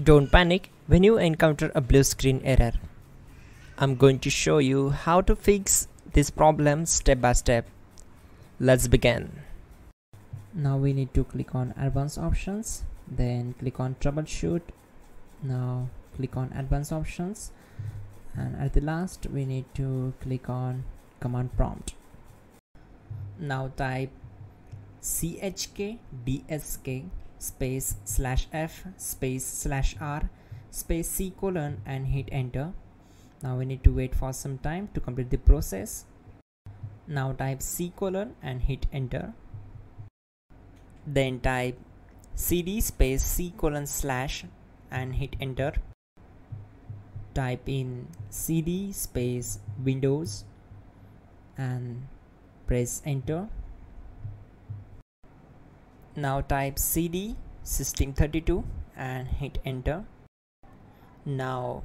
Don't panic when you encounter a blue screen error. I'm going to show you how to fix this problem step by step. Let's begin. Now we need to click on advanced options, then click on troubleshoot. Now click on advanced options and at the last we need to click on command prompt. Now type chk dsk space slash f space slash r space c colon and hit enter. Now we need to wait for some time to complete the process. Now type c colon and hit enter. Then type cd space c colon slash and hit enter. Type in cd space windows and press enter now type cd system32 and hit enter. Now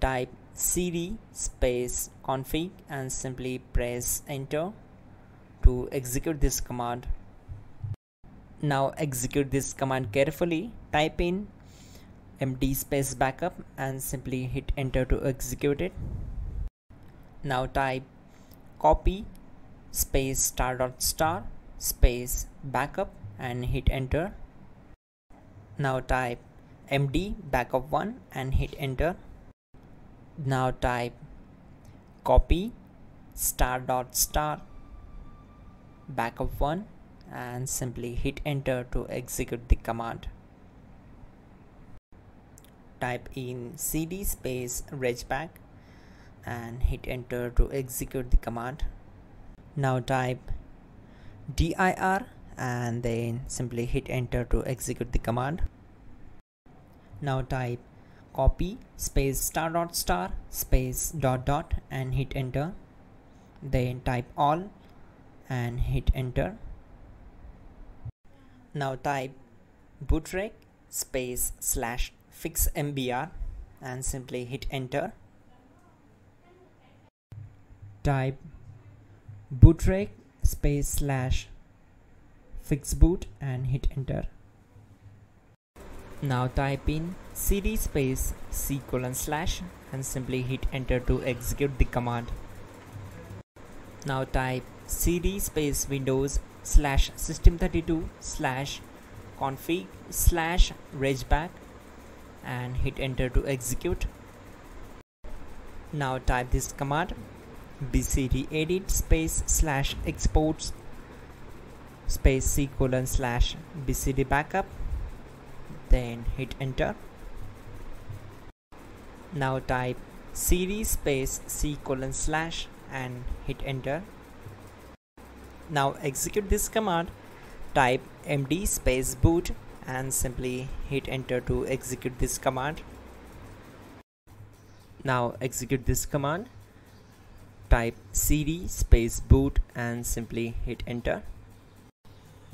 type cd space config and simply press enter to execute this command. Now execute this command carefully. Type in md space backup and simply hit enter to execute it. Now type copy space star dot star space backup and hit enter. Now type md backup 1 and hit enter. Now type copy star dot star backup 1 and simply hit enter to execute the command. Type in cd space regback and hit enter to execute the command. Now type dir and then simply hit enter to execute the command. Now type copy space star dot star space dot dot and hit enter. Then type all and hit enter. Now type bootrec space slash fix mbr and simply hit enter. Type bootrec space slash fix boot and hit enter. Now type in cd space c colon slash and simply hit enter to execute the command. Now type cd space windows slash system32 slash config slash regback and hit enter to execute. Now type this command bcd edit space slash exports space c colon slash bcd backup then hit enter. Now type cd space c colon slash and hit enter. Now execute this command type md space boot and simply hit enter to execute this command. Now execute this command type cd space boot and simply hit enter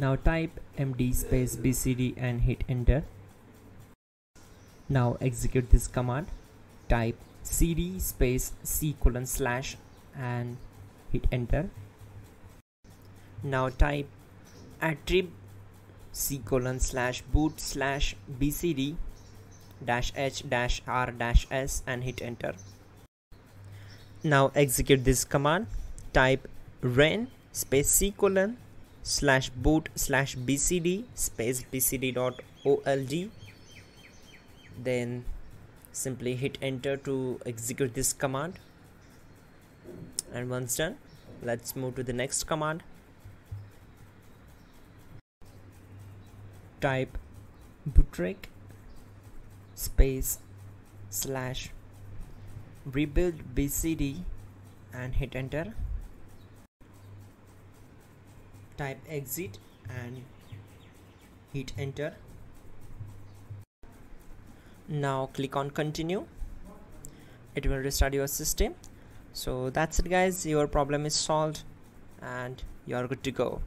now type md space bcd and hit enter. Now execute this command. Type cd space c colon slash and hit enter. Now type attrib c colon slash boot slash bcd dash h dash r dash s and hit enter. Now execute this command. Type ren space c colon slash boot slash bcd space bcd dot old then simply hit enter to execute this command. And once done let's move to the next command. Type bootrec space slash rebuild bcd and hit enter type exit and hit enter. Now click on continue. It will restart your system. So that's it guys. Your problem is solved and you are good to go